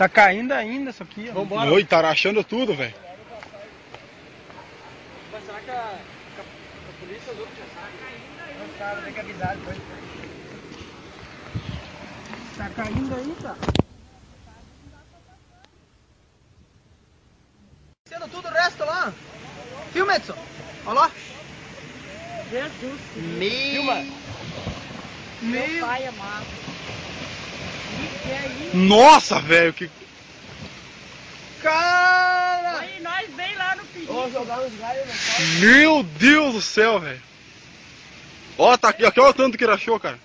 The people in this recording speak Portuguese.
Tá caindo ainda isso aqui. Vambora. Oi, tá rachando tudo, velho. Mas será que a, que a, a polícia usou que Não sabe, tem que avisar depois. Tá caindo aí, tá? Sendo tudo o resto lá. Filma, Edson. Olha lá. Jesus, Meu. Filma. meu Meu. pai amado. E que é isso? Nossa, velho, que. Cara. Aí nós vem lá no perigo. Vamos jogar os galhos. Meu Deus do céu, velho. Ó, tá aqui, aqui, olha o tanto que ele achou, cara.